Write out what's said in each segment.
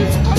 It's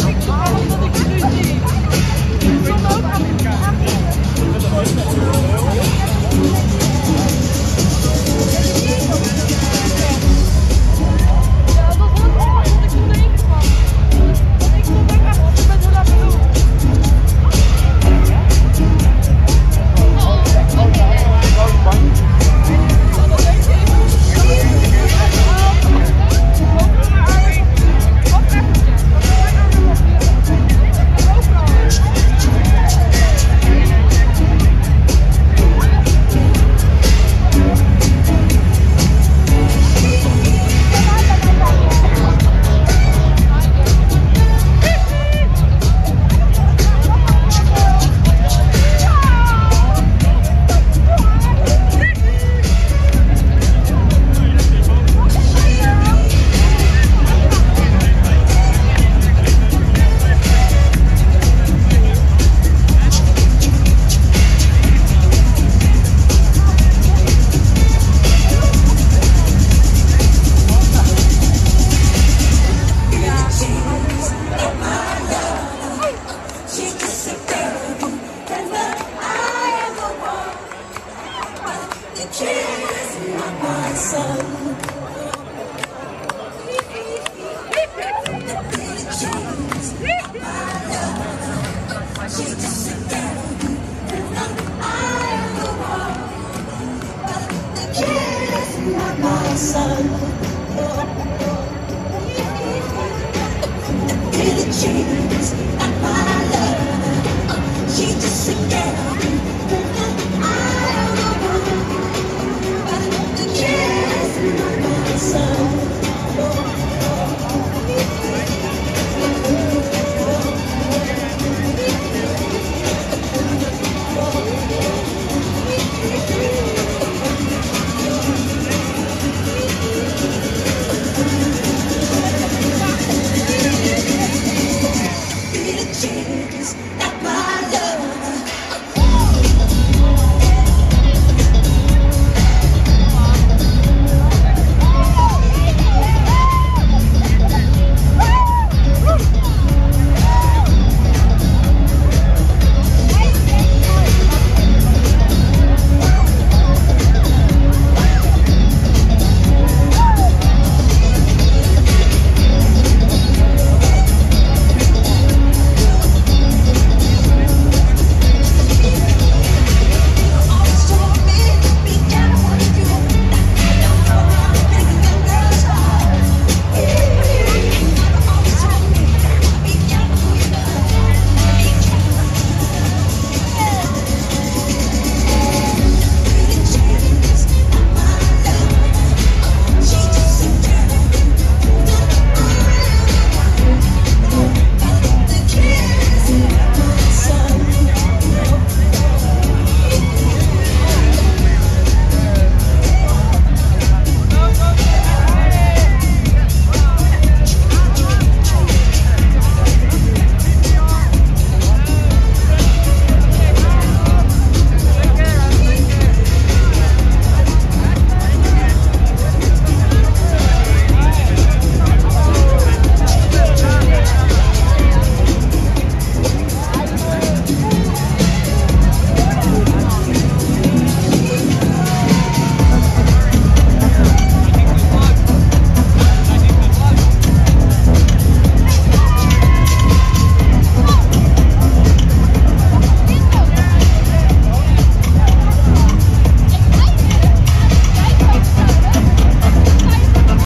Really,